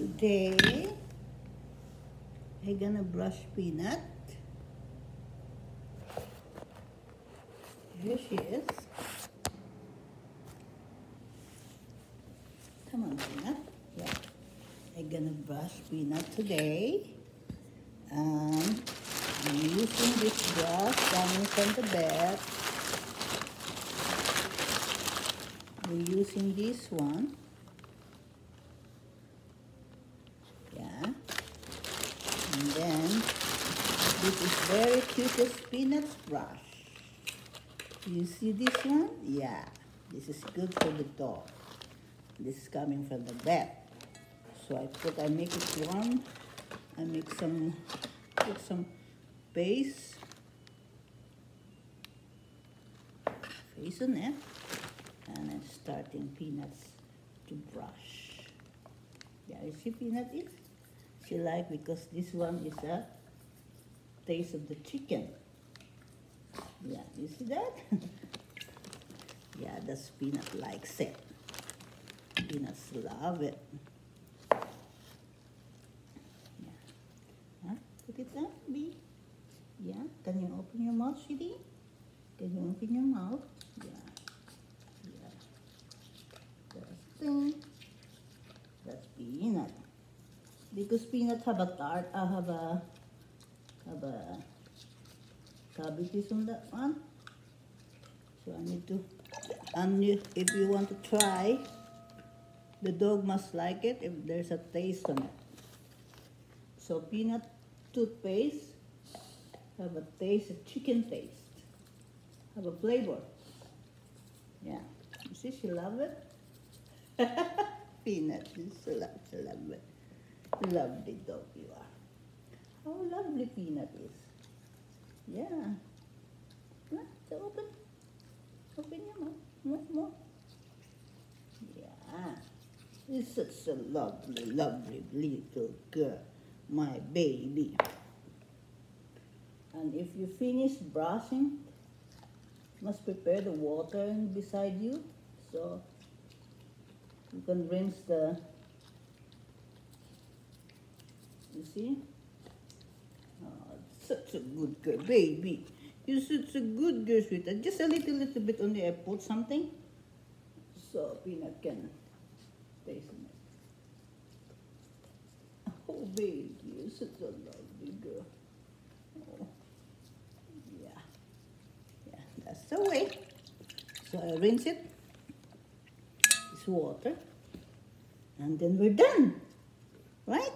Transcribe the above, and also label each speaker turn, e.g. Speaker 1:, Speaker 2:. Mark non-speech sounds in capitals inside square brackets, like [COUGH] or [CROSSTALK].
Speaker 1: Today, I'm gonna brush Peanut. Here she is. Come on, Peanut. Yeah. I'm gonna brush Peanut today. Um, I'm using this brush coming from the bed. We're using this one. Yeah. And then this is very cutest peanuts brush. You see this one? Yeah. This is good for the dog. This is coming from the bed. So I put, I make it warm. I make some, put some base. Face on it. And I'm starting peanuts to brush. Yeah, you see peanut is? She like because this one is a taste of the chicken. Yeah, you see that? [LAUGHS] yeah, that's peanut likes it. Peanuts love it. Yeah. Put it. Yeah. Can you open your mouth, sweetie? Can you open your mouth? Yeah. Yeah. That's thing. That's peanut. Because peanut have a tart, I ah, have a have a cavities on that one. So I need to and if you want to try, the dog must like it if there's a taste on it. So peanut toothpaste have a taste, a chicken taste. Have a flavor. Yeah. You see she love it? [LAUGHS] Peanut, so love, so love it. Lovely dog you are. How lovely Peanut is. Yeah. Yeah, so open. Open your mouth. More, more. Yeah. You're such a lovely, lovely little girl. My baby. And if you finish brushing, must prepare the water beside you. So you can rinse the, you see? Oh, such a good girl, baby. You're such a good girl, sweetheart. Just a little, little bit only. I put something so Peanut can taste it. Oh, baby, you're such a lovely girl. Oh, yeah. Yeah, that's the way. So I rinse it. It's water. And then we're done. Right?